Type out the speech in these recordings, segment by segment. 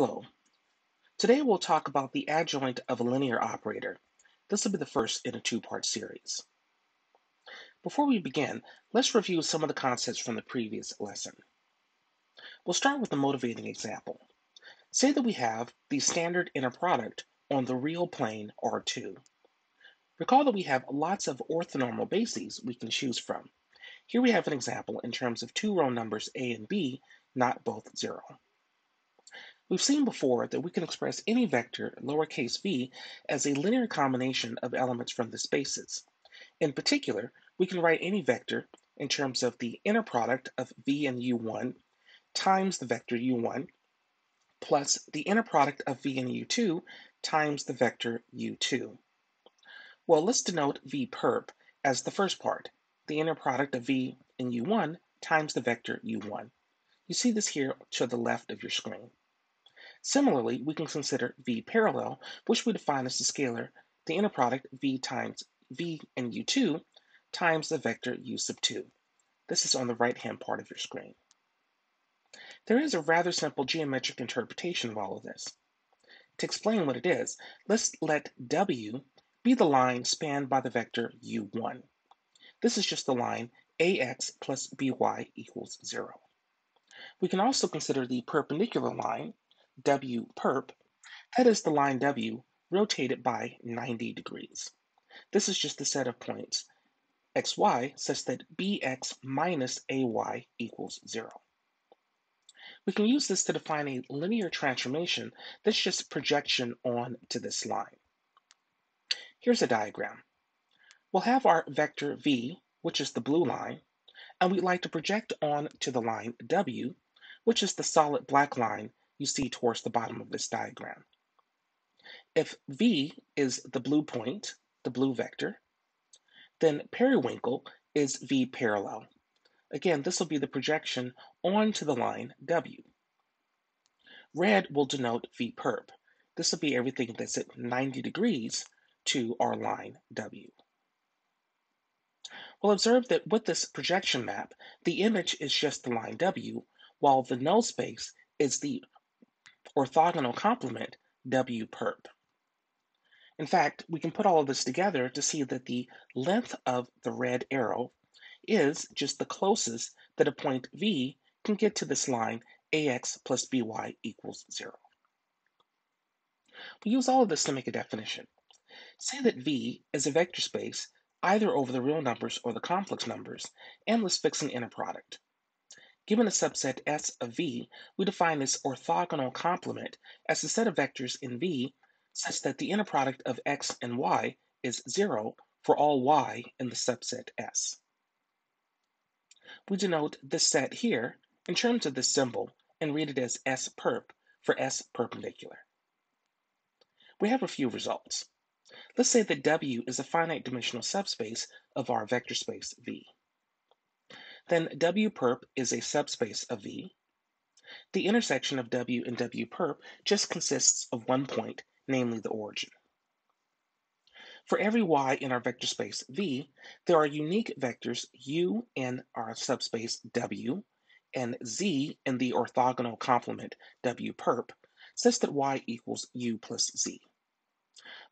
Hello. Today we'll talk about the adjoint of a linear operator. This will be the first in a two-part series. Before we begin, let's review some of the concepts from the previous lesson. We'll start with a motivating example. Say that we have the standard inner product on the real plane R2. Recall that we have lots of orthonormal bases we can choose from. Here we have an example in terms of two row numbers A and B, not both zero. We've seen before that we can express any vector, lowercase v, as a linear combination of elements from the spaces. In particular, we can write any vector in terms of the inner product of v and u1 times the vector u1 plus the inner product of v and u2 times the vector u2. Well, let's denote v perp as the first part, the inner product of v and u1 times the vector u1. You see this here to the left of your screen. Similarly, we can consider v parallel, which we define as the scalar, the inner product v times v and u2 times the vector u sub 2. This is on the right-hand part of your screen. There is a rather simple geometric interpretation of all of this. To explain what it is, let's let w be the line spanned by the vector u1. This is just the line ax plus by equals 0. We can also consider the perpendicular line W perp, that is the line W rotated by 90 degrees. This is just the set of points xy such that bx minus ay equals 0. We can use this to define a linear transformation that's just projection on to this line. Here's a diagram. We'll have our vector v, which is the blue line, and we'd like to project on to the line w, which is the solid black line you see towards the bottom of this diagram. If v is the blue point, the blue vector, then periwinkle is v parallel. Again, this will be the projection onto the line w. Red will denote v perp. This will be everything that's at 90 degrees to our line w. We'll observe that with this projection map, the image is just the line w, while the null space is the orthogonal complement W perp. In fact, we can put all of this together to see that the length of the red arrow is just the closest that a point V can get to this line AX plus BY equals zero. We use all of this to make a definition. Say that V is a vector space either over the real numbers or the complex numbers, and let's fix an inner product. Given a subset S of V, we define this orthogonal complement as a set of vectors in V such that the inner product of x and y is 0 for all y in the subset S. We denote this set here in terms of this symbol and read it as S perp for S perpendicular. We have a few results. Let's say that W is a finite dimensional subspace of our vector space V then W perp is a subspace of V. The intersection of W and W perp just consists of one point, namely the origin. For every y in our vector space V, there are unique vectors u in our subspace W and z in the orthogonal complement W perp, such that y equals u plus z.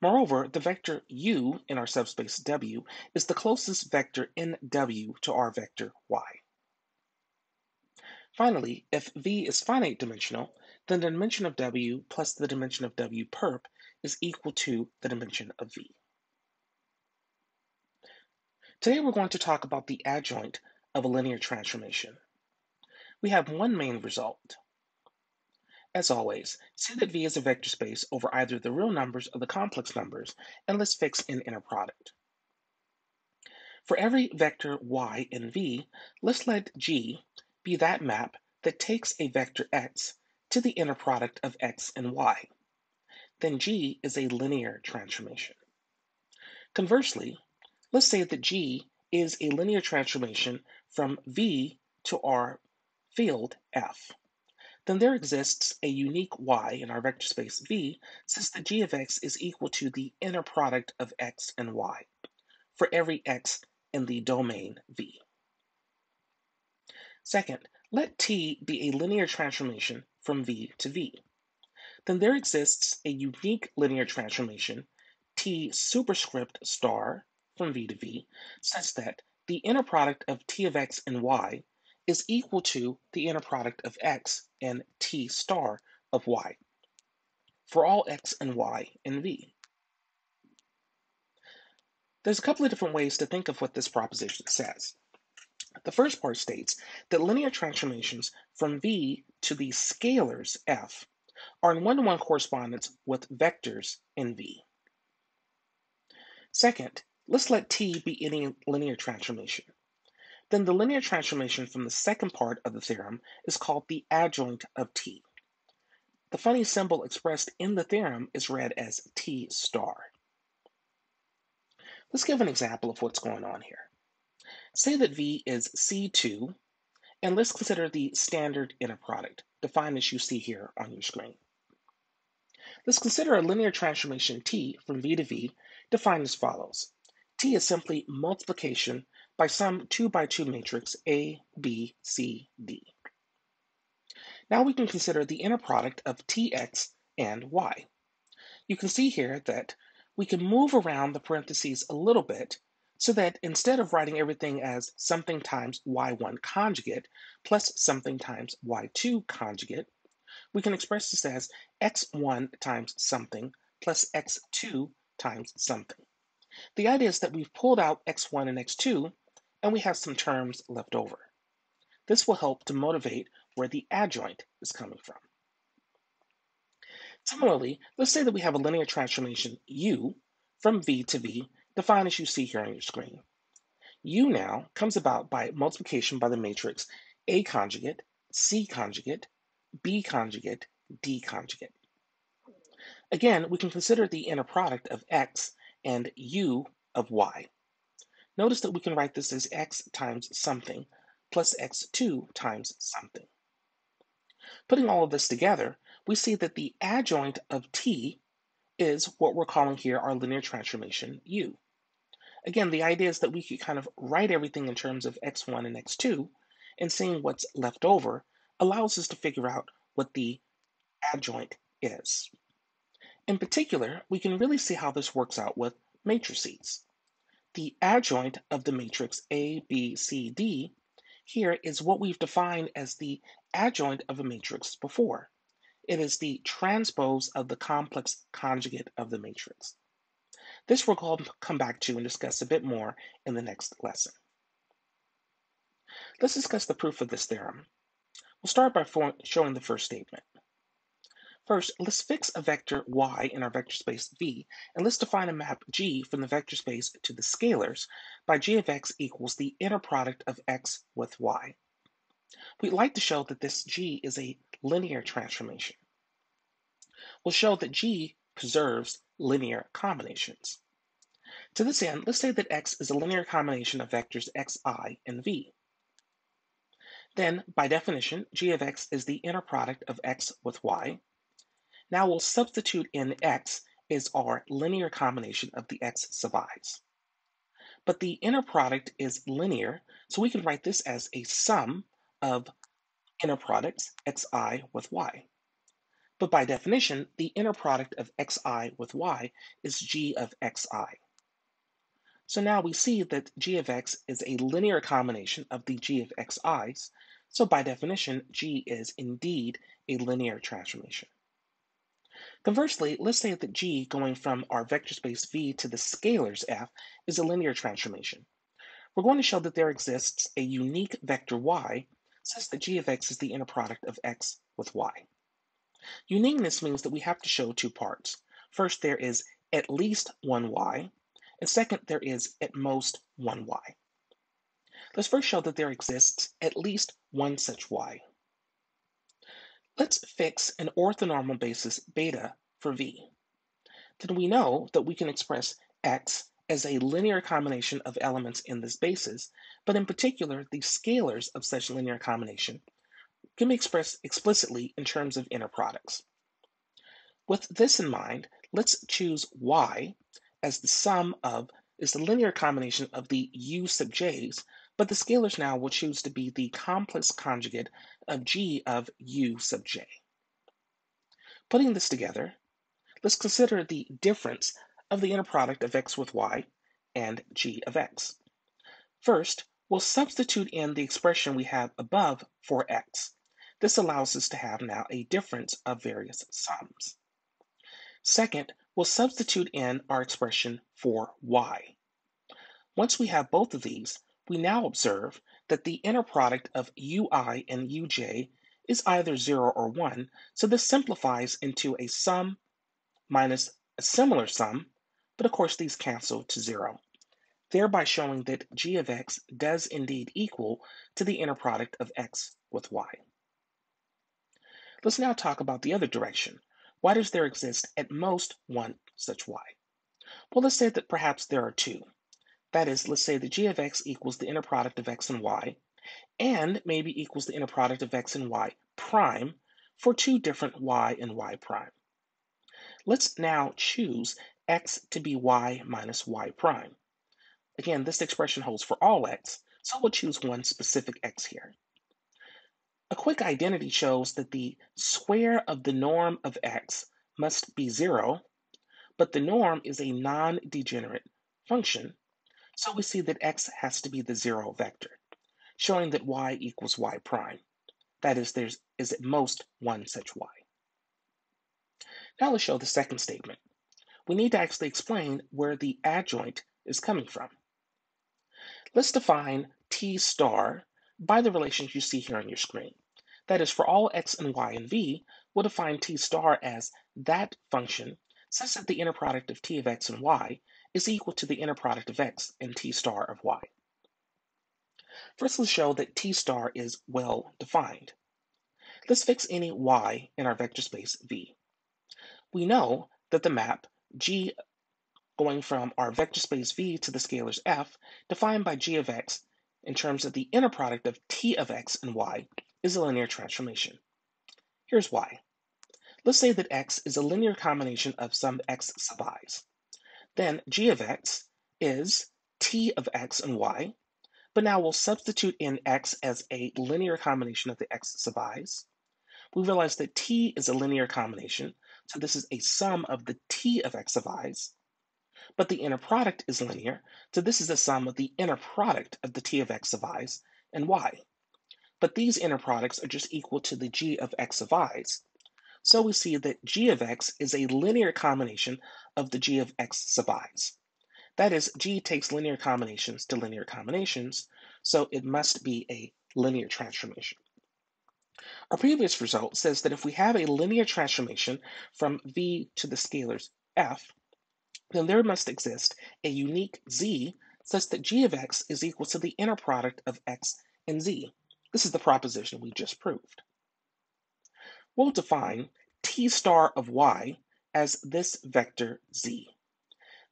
Moreover, the vector u in our subspace W is the closest vector in W to our vector y. Finally, if V is finite dimensional, then the dimension of W plus the dimension of W perp is equal to the dimension of V. Today we're going to talk about the adjoint of a linear transformation. We have one main result. As always, say that V is a vector space over either the real numbers or the complex numbers, and let's fix an inner product. For every vector y in V, let's let G be that map that takes a vector x to the inner product of x and y. Then G is a linear transformation. Conversely, let's say that G is a linear transformation from V to our field F then there exists a unique y in our vector space V since the g of x is equal to the inner product of x and y for every x in the domain V. Second, let T be a linear transformation from V to V. then there exists a unique linear transformation, t superscript star from v to v, such that the inner product of t of x and y is equal to the inner product of x and t star of y for all x and y in v. There's a couple of different ways to think of what this proposition says. The first part states that linear transformations from v to the scalars f are in one-to-one correspondence with vectors in v. Second, let's let t be any linear transformation. Then the linear transformation from the second part of the theorem is called the adjoint of t. The funny symbol expressed in the theorem is read as t star. Let's give an example of what's going on here. Say that v is C2, and let's consider the standard inner product, defined as you see here on your screen. Let's consider a linear transformation t from v to v, defined as follows. t is simply multiplication by some 2 by 2 matrix A, B, C, D. Now we can consider the inner product of tx and y. You can see here that we can move around the parentheses a little bit so that instead of writing everything as something times y1 conjugate plus something times y2 conjugate, we can express this as x1 times something plus x2 times something. The idea is that we've pulled out x1 and x2 and we have some terms left over. This will help to motivate where the adjoint is coming from. Similarly, let's say that we have a linear transformation u from v to v, defined as you see here on your screen. u now comes about by multiplication by the matrix A conjugate, C conjugate, B conjugate, D conjugate. Again, we can consider the inner product of x and u of y. Notice that we can write this as x times something plus x2 times something. Putting all of this together, we see that the adjoint of t is what we're calling here our linear transformation u. Again, the idea is that we could kind of write everything in terms of x1 and x2, and seeing what's left over allows us to figure out what the adjoint is. In particular, we can really see how this works out with matrices. The adjoint of the matrix A, B, C, D here is what we've defined as the adjoint of a matrix before. It is the transpose of the complex conjugate of the matrix. This we'll come back to and discuss a bit more in the next lesson. Let's discuss the proof of this theorem. We'll start by showing the first statement. First, let's fix a vector y in our vector space V, and let's define a map G from the vector space to the scalars by g of x equals the inner product of x with y. We'd like to show that this G is a linear transformation. We'll show that G preserves linear combinations. To this end, let's say that x is a linear combination of vectors xi and v. Then, by definition, g of x is the inner product of x with y, now we'll substitute in x is our linear combination of the x sub i's. But the inner product is linear, so we can write this as a sum of inner products xi with y. But by definition, the inner product of xi with y is g of xi. So now we see that g of x is a linear combination of the g of xi's, so by definition, g is indeed a linear transformation. Conversely, let's say that G going from our vector space V to the scalars F is a linear transformation. We're going to show that there exists a unique vector Y such that G of X is the inner product of X with Y. Uniqueness means that we have to show two parts. First, there is at least one Y, and second, there is at most one Y. Let's first show that there exists at least one such Y. Let's fix an orthonormal basis beta for v. Then we know that we can express x as a linear combination of elements in this basis, but in particular, the scalars of such linear combination can be expressed explicitly in terms of inner products. With this in mind, let's choose y as the sum of is the linear combination of the u sub j's but the scalars now will choose to be the complex conjugate of g of u sub j. Putting this together, let's consider the difference of the inner product of x with y and g of x. First, we'll substitute in the expression we have above for x. This allows us to have now a difference of various sums. Second, we'll substitute in our expression for y. Once we have both of these, we now observe that the inner product of ui and uj is either 0 or 1, so this simplifies into a sum minus a similar sum, but of course these cancel to 0, thereby showing that g of x does indeed equal to the inner product of x with y. Let's now talk about the other direction. Why does there exist at most one such y? Well, let's say that perhaps there are two. That is, let's say that g of x equals the inner product of x and y, and maybe equals the inner product of x and y prime for two different y and y prime. Let's now choose x to be y minus y prime. Again, this expression holds for all x, so we'll choose one specific x here. A quick identity shows that the square of the norm of x must be 0, but the norm is a non-degenerate function, so we see that x has to be the 0 vector showing that y equals y prime. That is, there is at most one such y. Now let's show the second statement. We need to actually explain where the adjoint is coming from. Let's define t star by the relations you see here on your screen. That is, for all x and y and v, we'll define t star as that function such that the inner product of t of x and y is equal to the inner product of x and t star of y. First, let's show that T star is well defined. Let's fix any y in our vector space V. We know that the map G going from our vector space V to the scalars f, defined by g of x in terms of the inner product of t of x and y, is a linear transformation. Here's why. Let's say that x is a linear combination of some x sub i's. Then g of x is t of x and y, but now we'll substitute in x as a linear combination of the x sub i's. We realize that t is a linear combination, so this is a sum of the t of x sub i's. But the inner product is linear, so this is a sum of the inner product of the t of x sub i's and y. But these inner products are just equal to the g of x of i's. So we see that g of x is a linear combination of the g of x sub i's. That is, G takes linear combinations to linear combinations, so it must be a linear transformation. Our previous result says that if we have a linear transformation from V to the scalars f, then there must exist a unique z such that g of x is equal to the inner product of x and z. This is the proposition we just proved. We'll define t star of y as this vector z.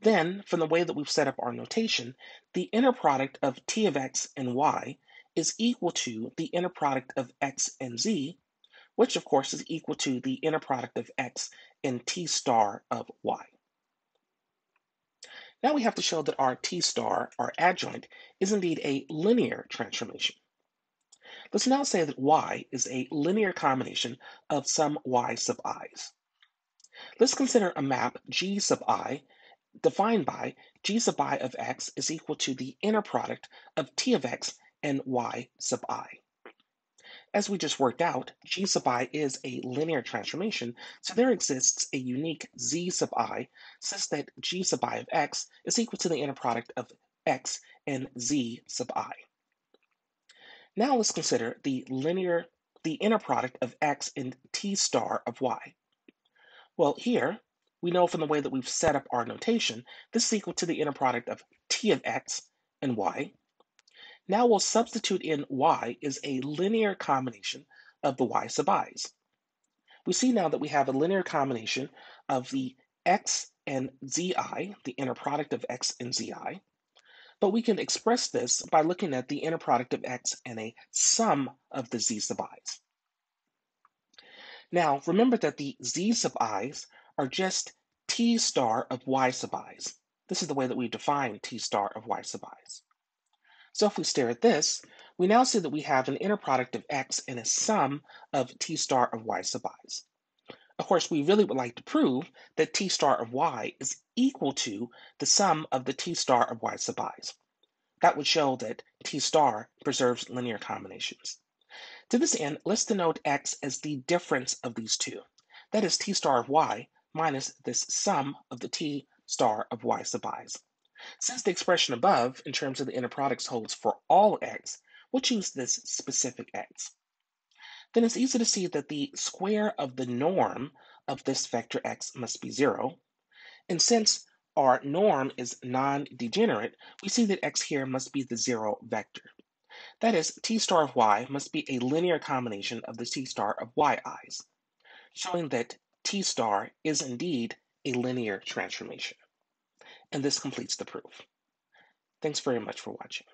Then, from the way that we've set up our notation, the inner product of t of x and y is equal to the inner product of x and z, which of course is equal to the inner product of x and t star of y. Now we have to show that our t star, our adjoint, is indeed a linear transformation. Let's now say that y is a linear combination of some y sub i's. Let's consider a map G sub i defined by g sub i of x is equal to the inner product of t of x and y sub i. As we just worked out, g sub i is a linear transformation, so there exists a unique z sub i such that g sub i of x is equal to the inner product of x and z sub i. Now let's consider the linear, the inner product of x and t star of y. Well, here we know from the way that we've set up our notation, this is equal to the inner product of t of x and y. Now we'll substitute in y is a linear combination of the y sub i's. We see now that we have a linear combination of the x and zi, the inner product of x and zi, but we can express this by looking at the inner product of x and a sum of the z sub i's. Now, remember that the z sub i's are just t star of y sub i's. This is the way that we define t star of y sub i's. So if we stare at this, we now see that we have an inner product of x and a sum of t star of y sub i's. Of course, we really would like to prove that t star of y is equal to the sum of the t star of y sub i's. That would show that t star preserves linear combinations. To this end, let's denote x as the difference of these two. That is t star of y minus this sum of the t star of y sub i's. Since the expression above in terms of the inner products holds for all x, we'll choose this specific x. Then it's easy to see that the square of the norm of this vector x must be zero. And since our norm is non-degenerate, we see that x here must be the zero vector. That is, t star of y must be a linear combination of the t star of yi's, showing that t star is indeed a linear transformation. And this completes the proof. Thanks very much for watching.